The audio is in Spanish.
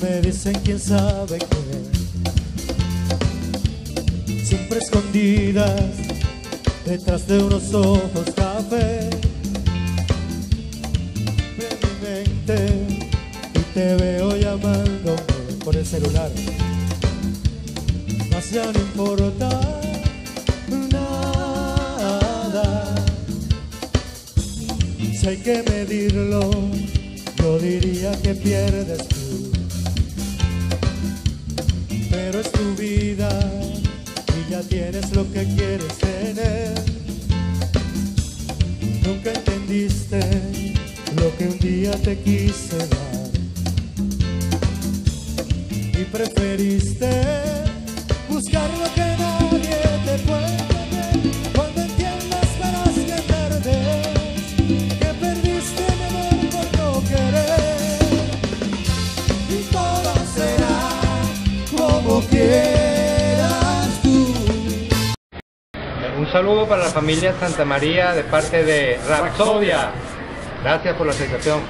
vives en quién sabe qué. Siempre escondidas detrás de unos ojos café. En mi mente y te veo llamándome por el celular. Más ya no importa nada. Si hay que medirlo, yo diría que pierdes tú. Es tu vida y ya tienes lo que quieres tener. Nunca entendiste lo que un día te quise dar. Y preferiste Un saludo para la familia Santa María de parte de Rapsodia. Gracias por la aceptación.